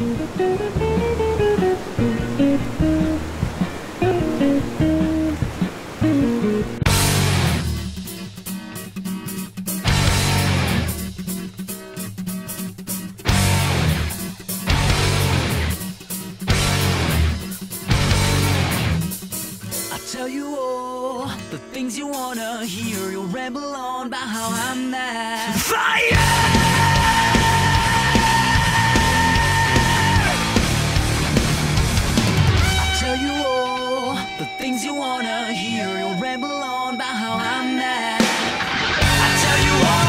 I tell you all the things you wanna hear. You'll ramble on about how I'm mad. Fire! wanna hear you ramble on about how I'm mad. I tell you all.